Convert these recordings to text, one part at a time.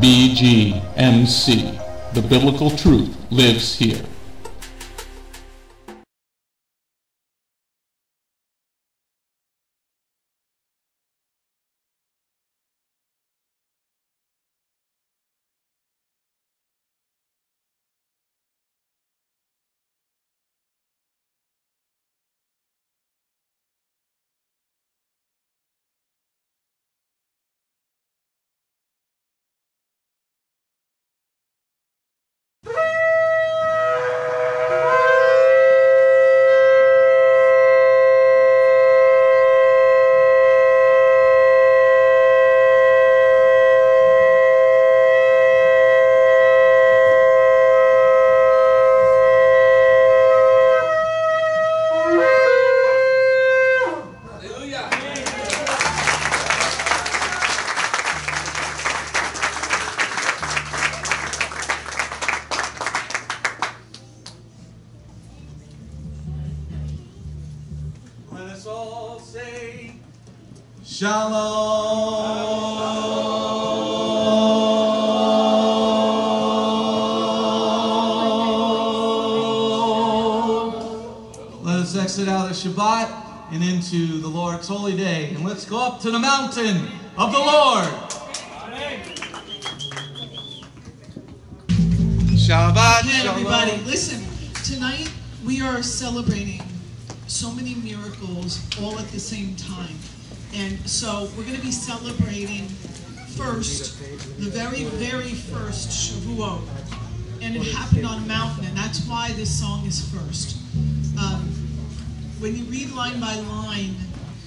BGMC. The biblical truth lives here. To the mountain of the Lord. Shabbat shalom. everybody. Listen, tonight we are celebrating so many miracles all at the same time. And so we're going to be celebrating first, the very, very first Shavuot. And it happened on a mountain, and that's why this song is first. Um, when you read line by line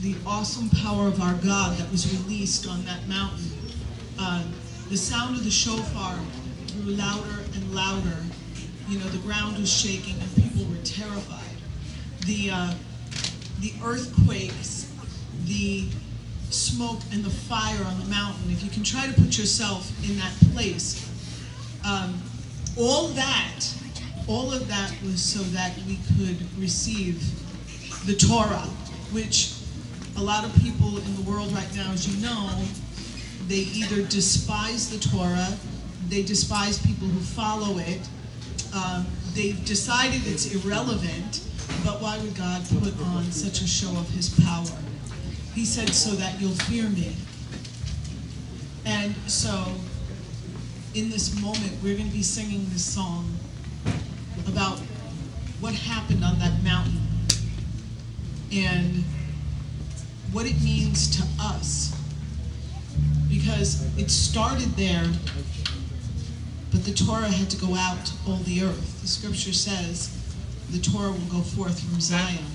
the awesome power of our God that was released on that mountain, uh, the sound of the shofar grew louder and louder. You know, the ground was shaking and people were terrified. The, uh, the earthquakes, the smoke and the fire on the mountain, if you can try to put yourself in that place, um, all that, all of that was so that we could receive the Torah, which a lot of people in the world right now, as you know, they either despise the Torah, they despise people who follow it, um, they've decided it's irrelevant, but why would God put on such a show of his power? He said, so that you'll fear me. And so, in this moment, we're going to be singing this song about what happened on that mountain and what it means to us. Because it started there, but the Torah had to go out to all the earth. The scripture says the Torah will go forth from Zion.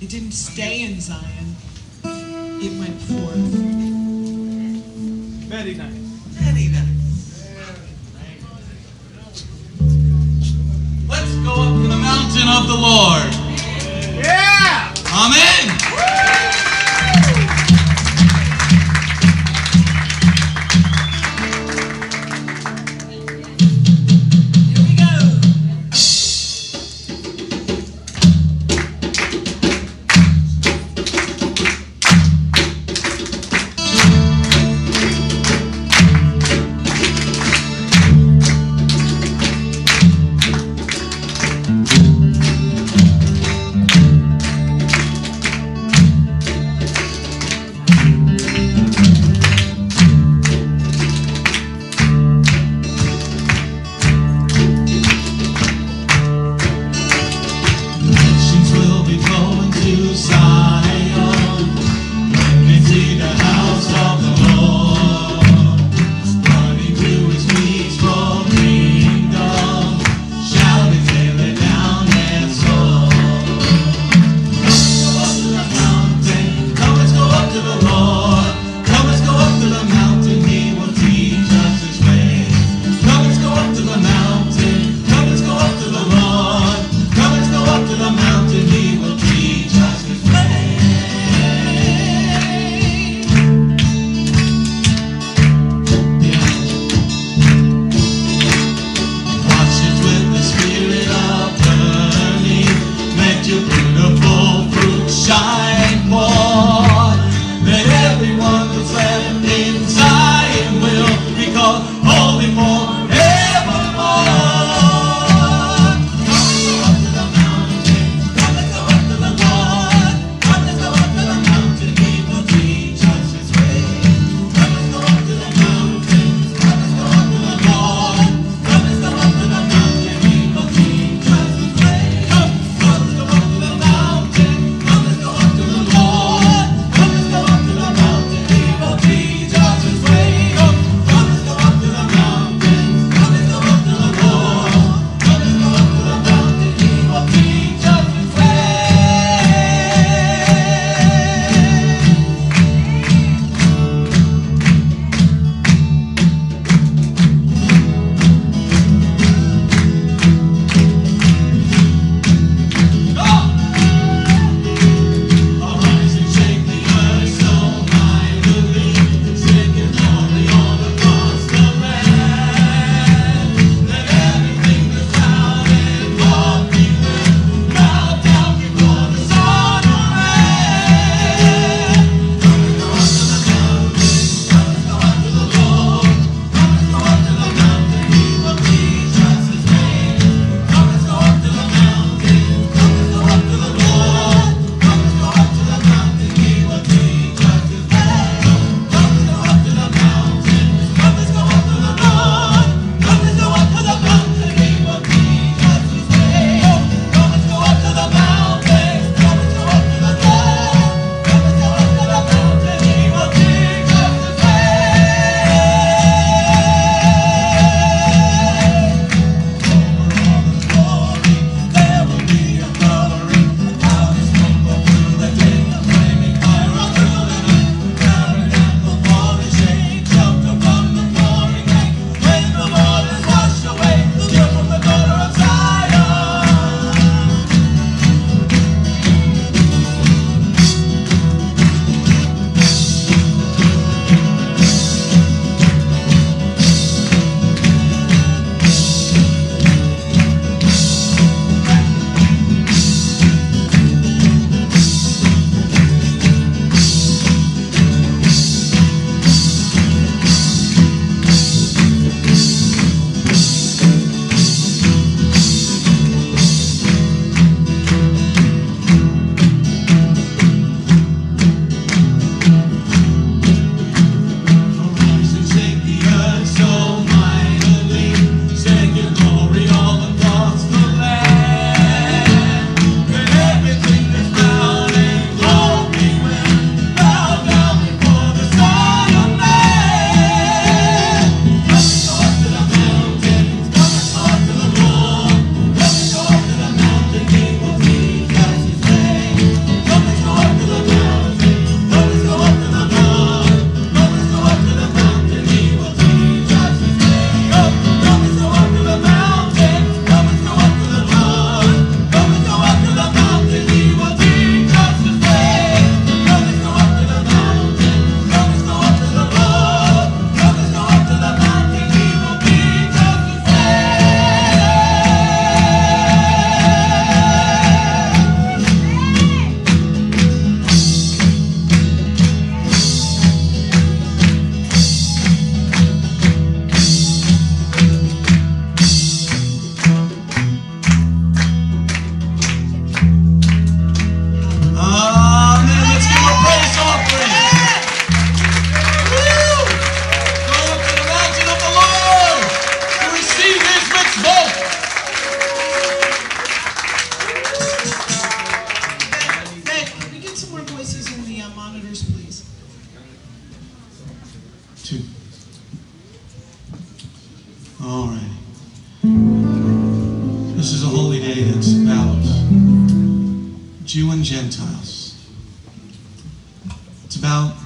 It didn't stay in Zion, it went forth. Very nice. Very nice. Let's go up to the mountain of the Lord. Yeah! Amen.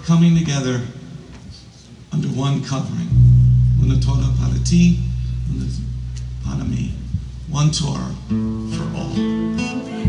coming together under one covering. Una Torah para ti, una para mí. One Torah for all.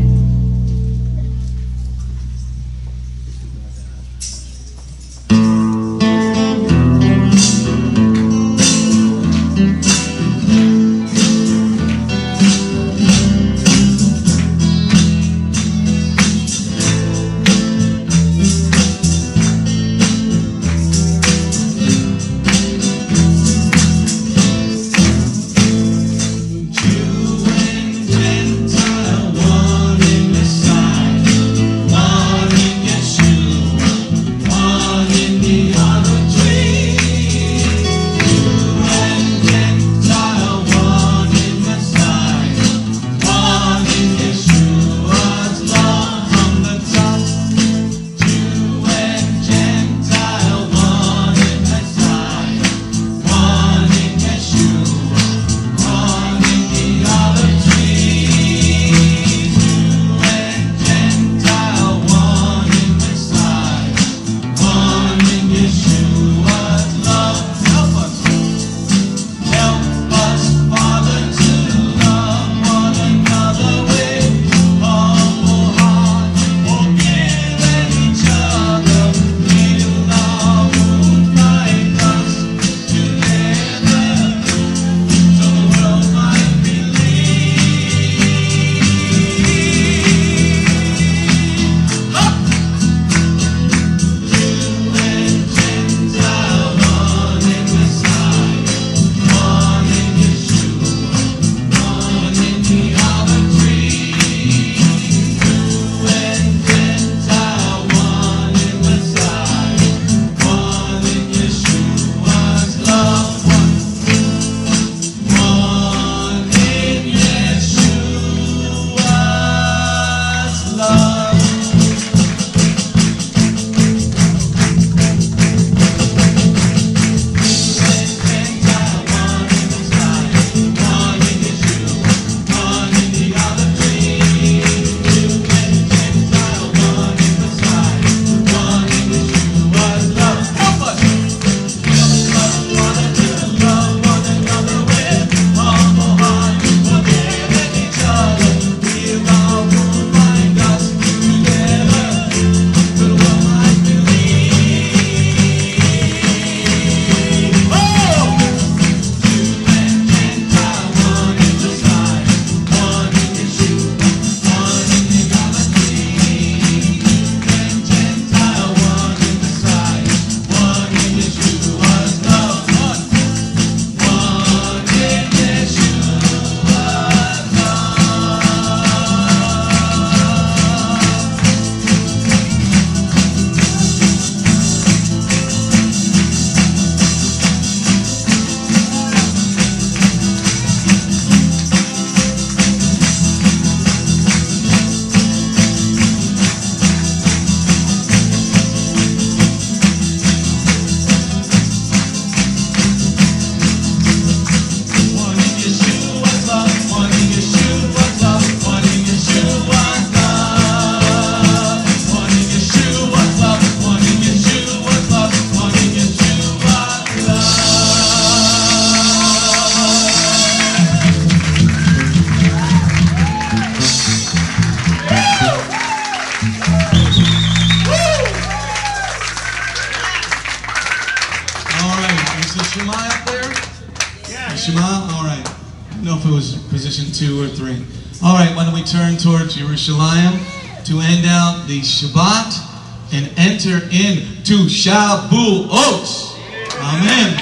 Shabbat and enter into Shabuot. Amen.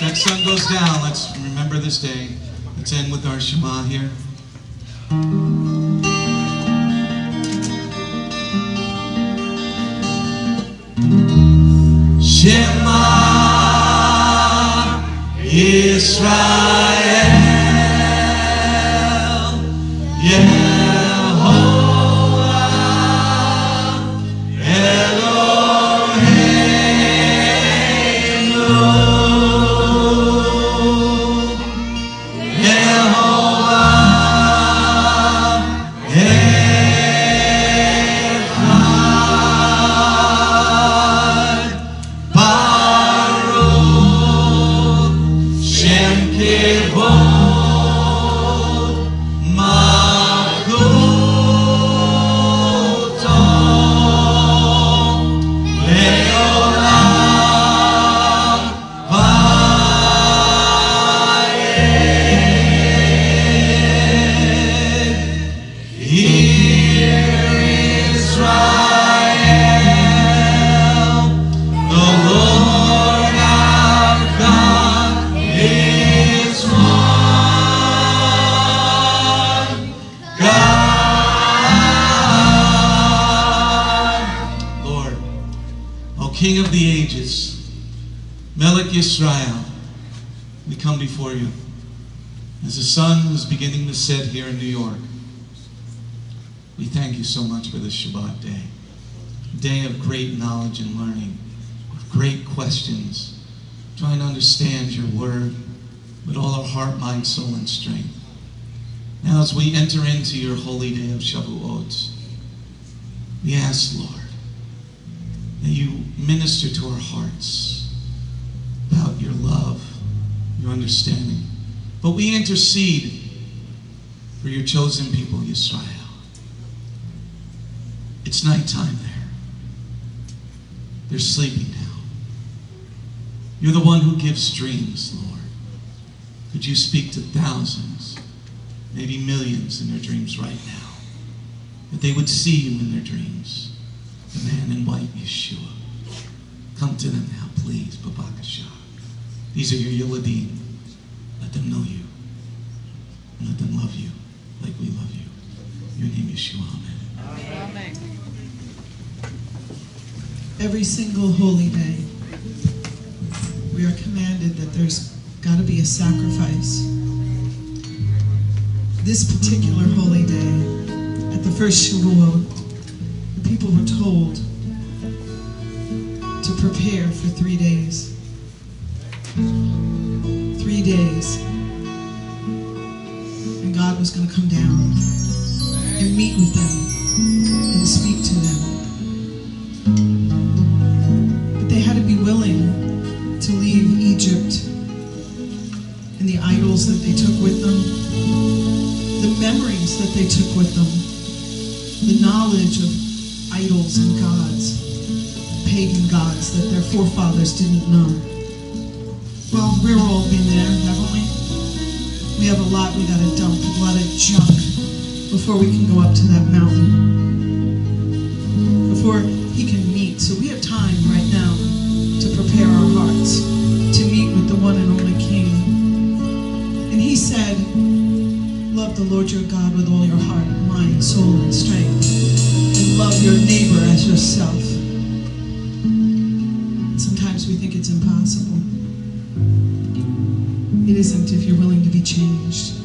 That sun goes down. Let's remember this day. Let's end with our Shema here. Shabbat day, day of great knowledge and learning, of great questions, trying to understand your word with all our heart, mind, soul, and strength. Now, as we enter into your holy day of Shavuot, we ask, Lord, that you minister to our hearts about your love, your understanding. But we intercede for your chosen people, Israel. It's nighttime there. They're sleeping now. You're the one who gives dreams, Lord. Could you speak to thousands, maybe millions in their dreams right now? That they would see you in their dreams. The man in white, Yeshua. Come to them now, please, Bevakasha. These are your Yeladim. Let them know you. And let them love you like we love you. Your name, Yeshua. Amen. Amen. Every single holy day, we are commanded that there's got to be a sacrifice. This particular holy day, at the first Shavuot, the people were told to prepare for three days. Three days. And God was going to come down and meet with them and speak to them. Idols that they took with them, the memories that they took with them, the knowledge of idols and gods, pagan gods that their forefathers didn't know. Well, we're all been there, haven't we? We have a lot we gotta dump, a lot of junk before we can go up to that mountain. Before he can meet. So we have time Love the Lord your God with all your heart, mind, soul, and strength. And love your neighbor as yourself. Sometimes we think it's impossible. It isn't if you're willing to be changed.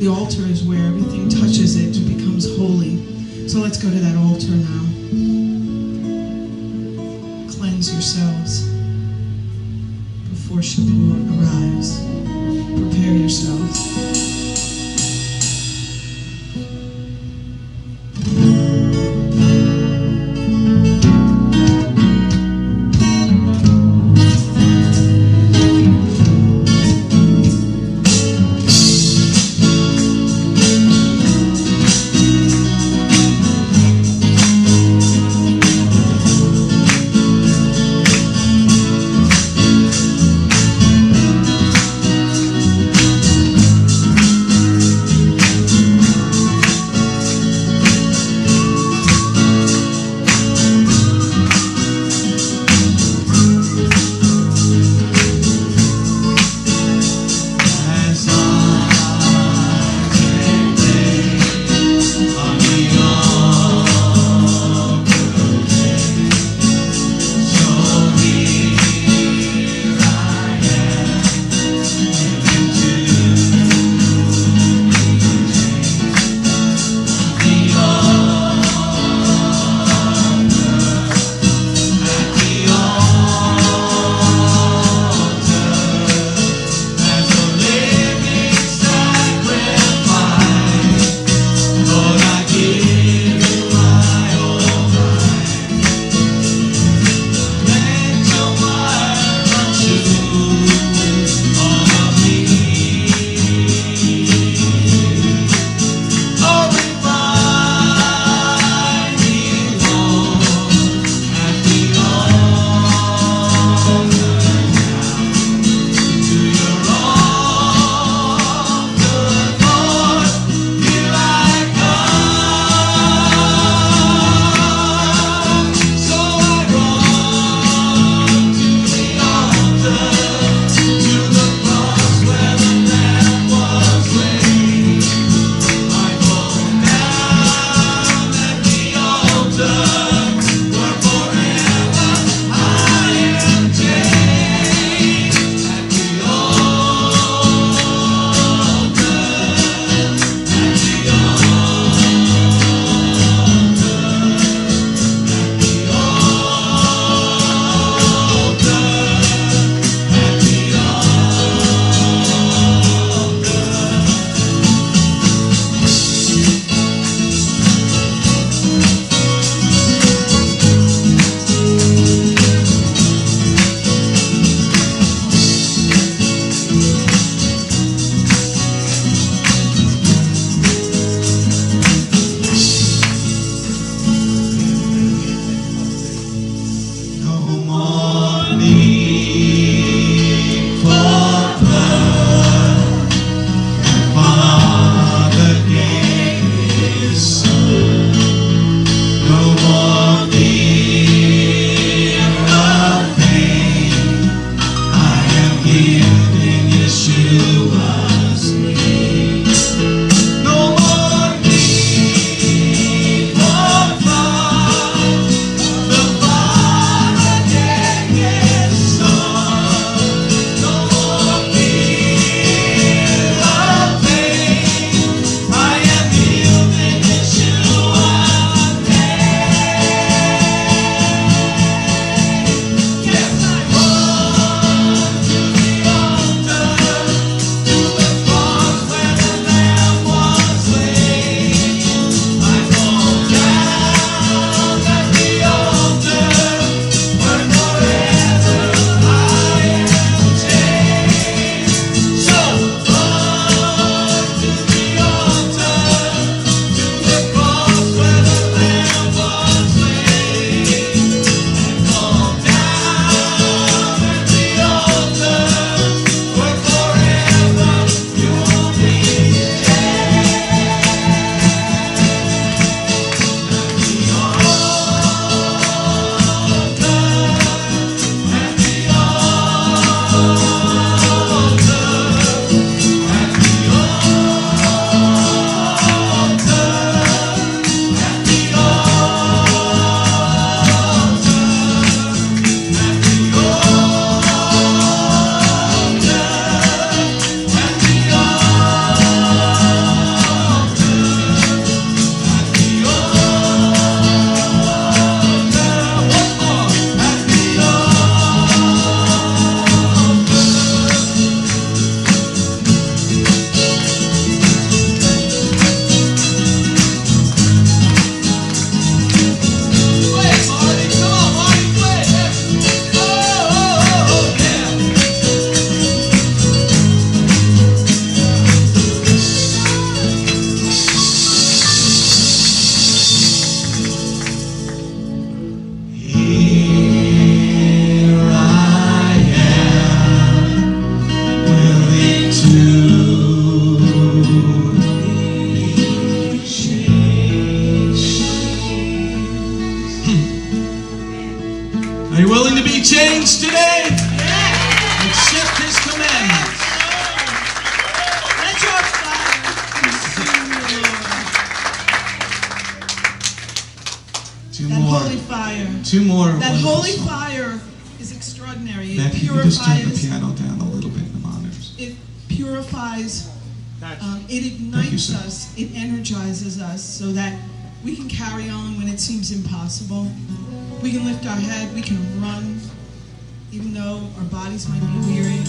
The altar is where everything touches it and becomes holy. So let's go to that altar now. Cleanse yourselves before Shavuot arrives. Are you willing to be changed today? And Accept His commandments. Two that holy fire. Two more. That holy fire is extraordinary. It Becky, purifies. Just turn the piano down a little bit in the monitors. It purifies. Um, it ignites you, us. It energizes us so that we can carry on when it seems impossible. We can lift our head. We can run, even though our bodies might be weary.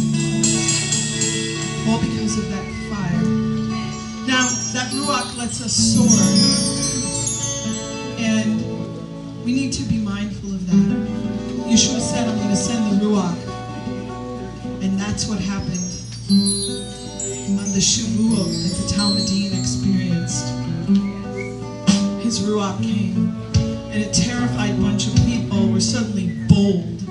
All because of that fire. Now, that ruach lets us soar. And we need to be mindful of that. Yeshua said, I'm going to send the ruach. And that's what happened on the Shavuot that the Talmidim experienced. His Ruach came, and a terrified bunch of people were suddenly bold.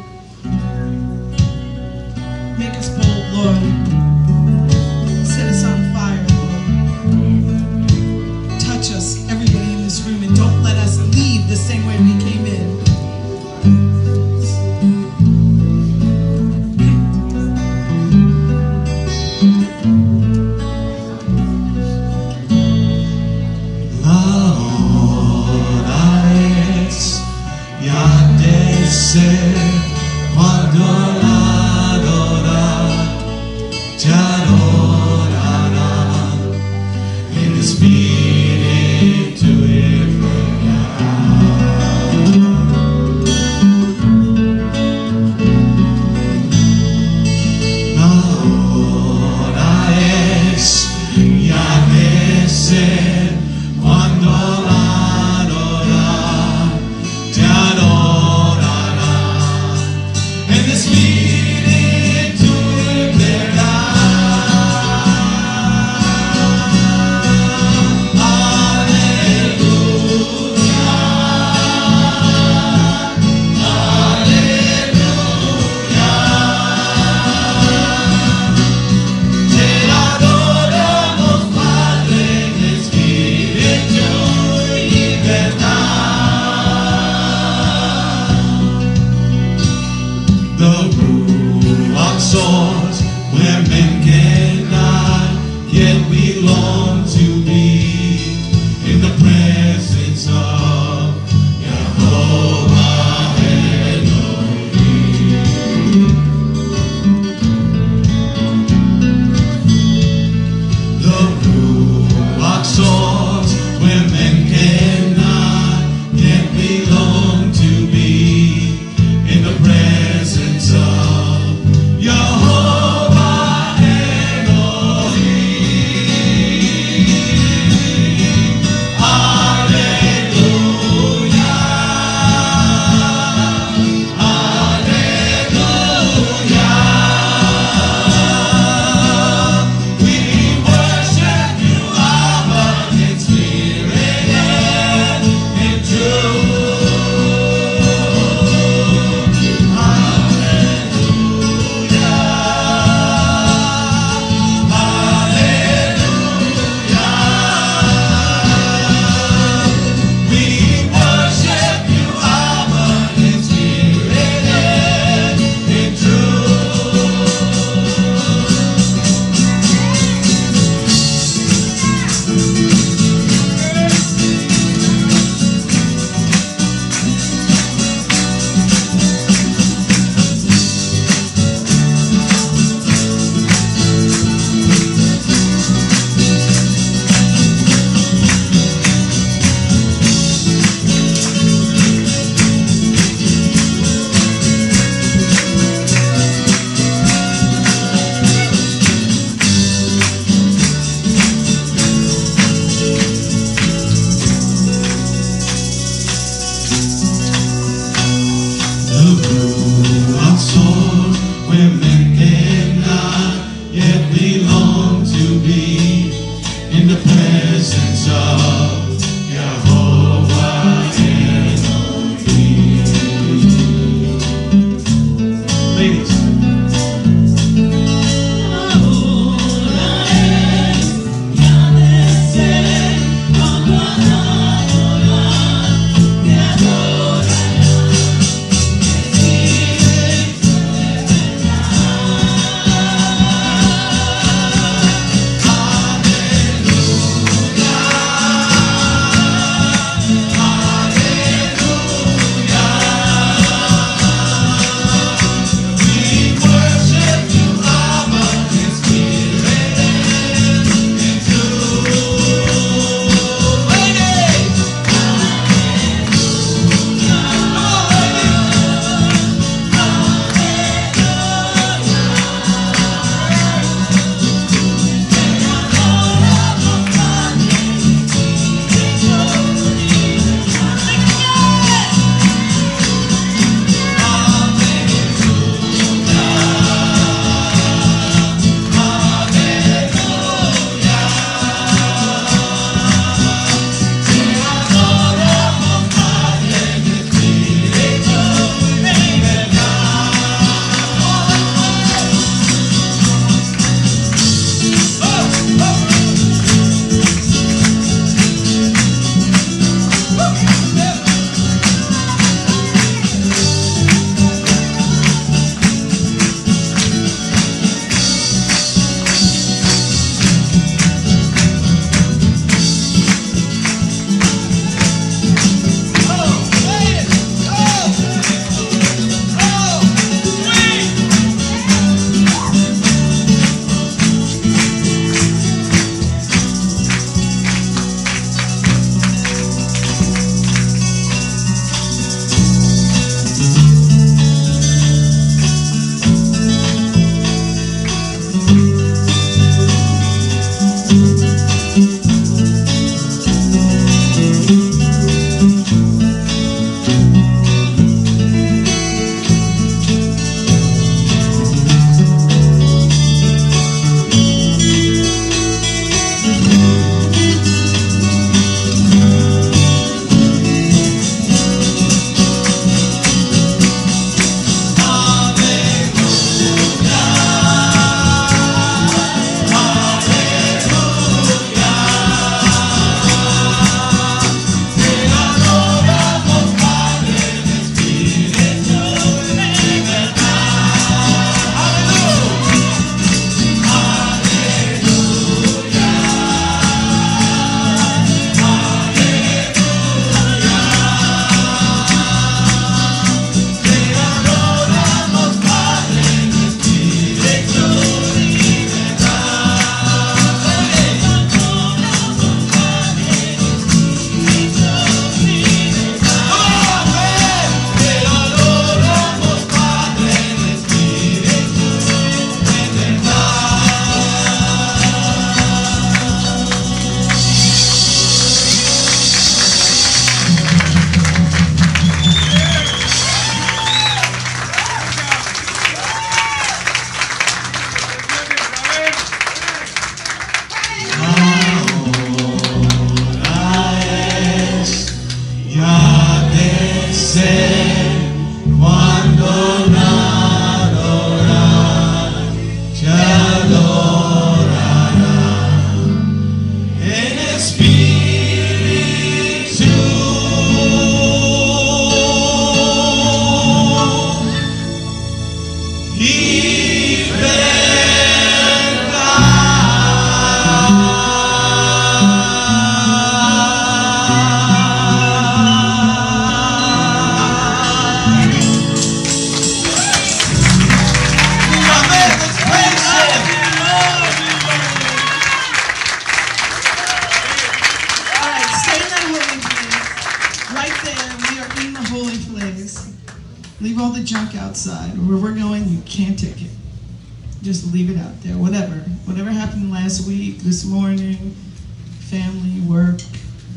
Family, work,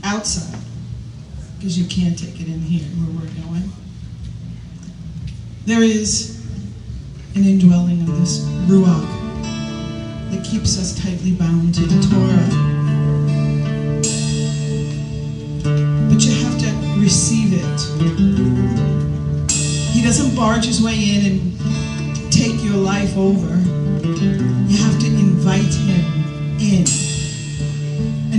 outside. Because you can't take it in here where we're going. There is an indwelling of this Ruach that keeps us tightly bound to the Torah. But you have to receive it. He doesn't barge his way in and take your life over. You have to invite him in.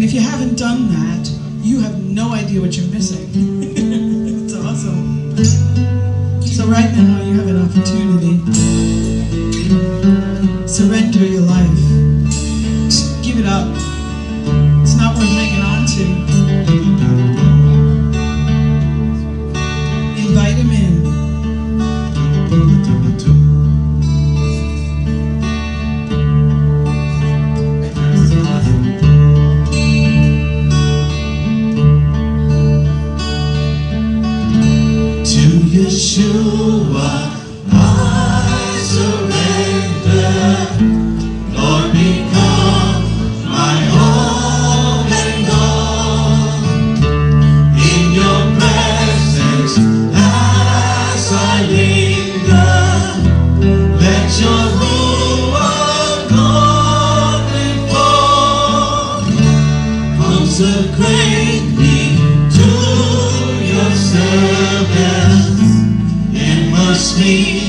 And if you haven't done that, you have no idea what you're missing. it's awesome. So right now you have an opportunity. Surrender your life. Me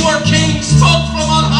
you are king, spoke from on high.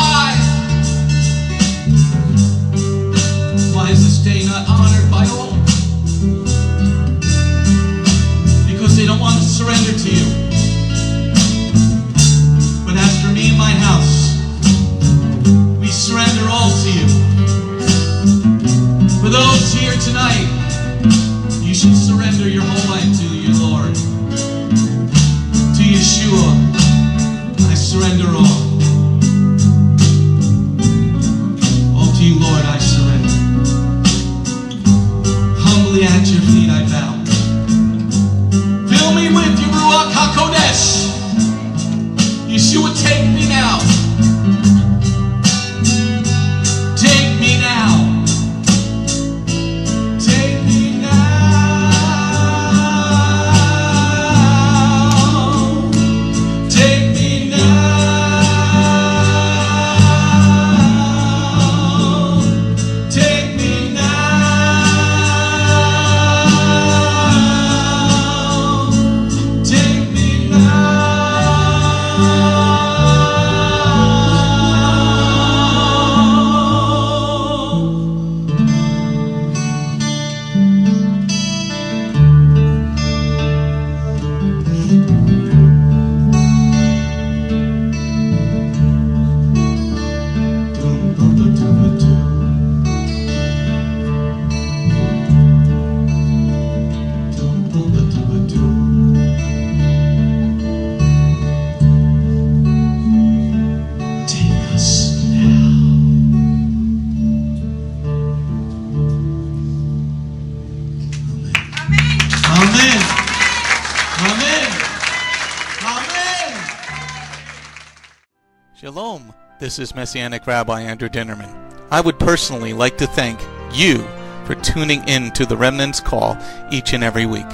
This is Messianic Rabbi Andrew Dinnerman. I would personally like to thank you for tuning in to the Remnant's Call each and every week.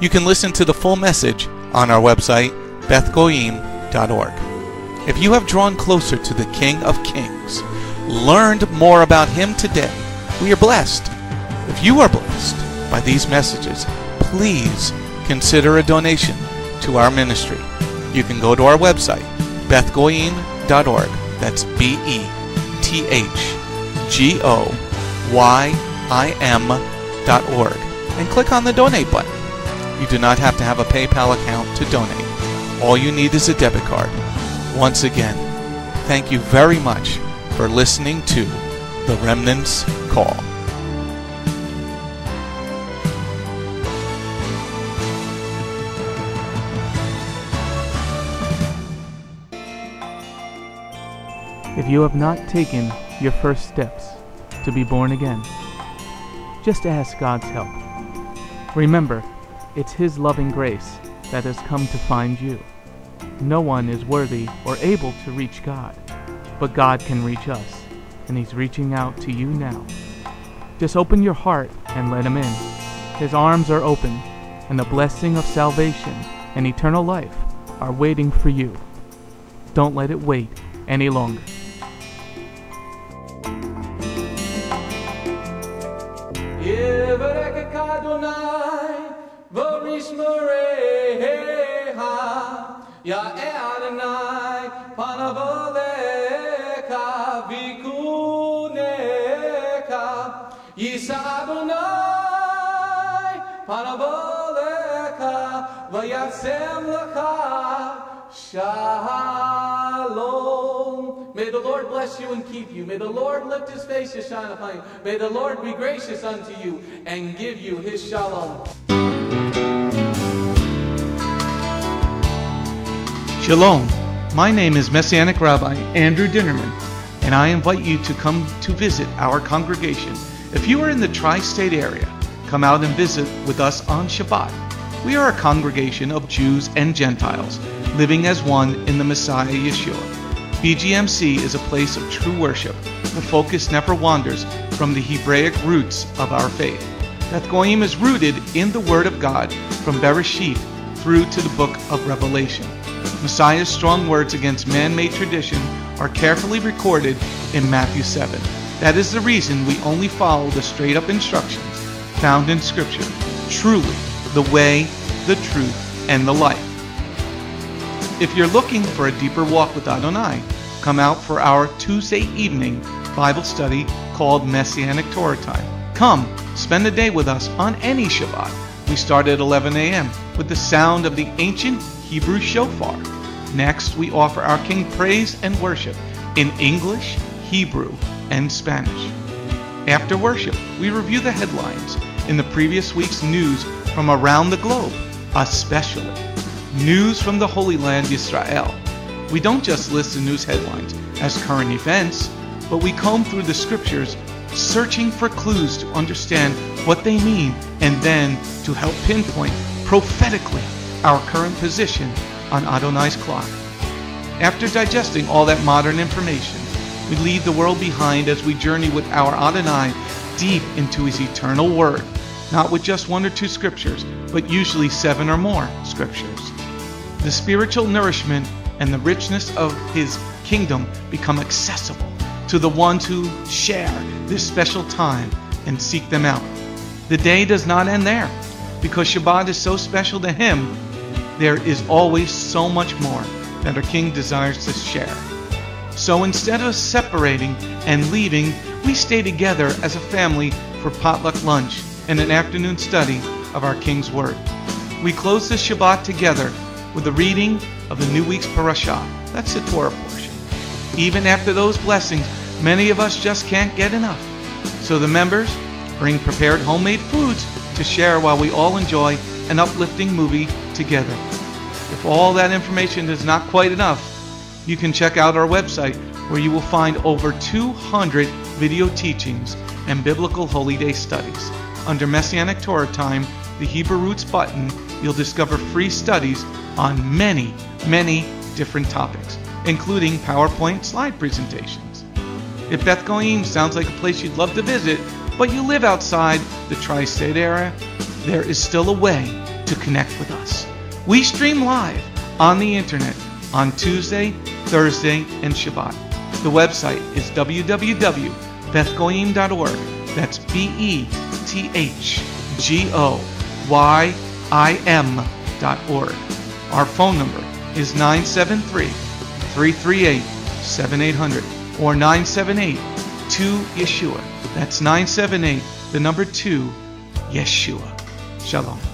You can listen to the full message on our website, bethgoyim.org. If you have drawn closer to the King of Kings, learned more about Him today, we are blessed. If you are blessed by these messages, please consider a donation to our ministry. You can go to our website, bethgoyim.org. That's B E T H G O Y I M dot org and click on the donate button. You do not have to have a PayPal account to donate. All you need is a debit card. Once again, thank you very much for listening to The Remnants Call. If you have not taken your first steps to be born again, just ask God's help. Remember, it's His loving grace that has come to find you. No one is worthy or able to reach God, but God can reach us, and He's reaching out to you now. Just open your heart and let Him in. His arms are open, and the blessing of salvation and eternal life are waiting for you. Don't let it wait any longer. Shalom. May the Lord bless you and keep you. May the Lord lift his face to shine upon you. May the Lord be gracious unto you and give you his shalom. Shalom. My name is Messianic Rabbi Andrew Dinnerman, and I invite you to come to visit our congregation. If you are in the tri state area, come out and visit with us on Shabbat. We are a congregation of Jews and Gentiles living as one in the Messiah Yeshua. BGMC is a place of true worship. The focus never wanders from the Hebraic roots of our faith. Beth Goyim is rooted in the Word of God from Bereshit through to the book of Revelation. Messiah's strong words against man made tradition are carefully recorded in Matthew 7. That is the reason we only follow the straight up instructions found in Scripture. Truly, the way, the truth, and the life. If you're looking for a deeper walk with Adonai, come out for our Tuesday evening Bible study called Messianic Torah Time. Come, spend a day with us on any Shabbat. We start at 11 a.m. with the sound of the ancient Hebrew shofar. Next, we offer our King praise and worship in English, Hebrew, and Spanish. After worship, we review the headlines in the previous week's news from around the globe, especially news from the Holy Land, Israel. We don't just list the news headlines as current events, but we comb through the scriptures searching for clues to understand what they mean and then to help pinpoint prophetically our current position on Adonai's clock. After digesting all that modern information, we leave the world behind as we journey with our Adonai deep into his eternal word, not with just one or two scriptures, but usually seven or more scriptures. The spiritual nourishment and the richness of his kingdom become accessible to the ones who share this special time and seek them out. The day does not end there. Because Shabbat is so special to him, there is always so much more that our King desires to share. So instead of separating and leaving, we stay together as a family for potluck lunch and an afternoon study of our King's Word. We close the Shabbat together with the reading of the new week's parashah. That's the Torah portion. Even after those blessings, many of us just can't get enough. So the members bring prepared homemade foods to share while we all enjoy an uplifting movie together. If all that information is not quite enough, you can check out our website where you will find over 200 video teachings and biblical holy day studies. Under Messianic Torah Time, the Hebrew Roots button, you'll discover free studies on many, many different topics, including PowerPoint slide presentations. If Beth Goyim sounds like a place you'd love to visit, but you live outside the tri state area, there is still a way to connect with us. We stream live on the internet on Tuesday, Thursday, and Shabbat. The website is www.bethgoyim.org. That's B E T H G O Y I M dot org. Our phone number is 973 338 7800 or 978 2 Yeshua. That's 978, the number 2, Yeshua. Shalom.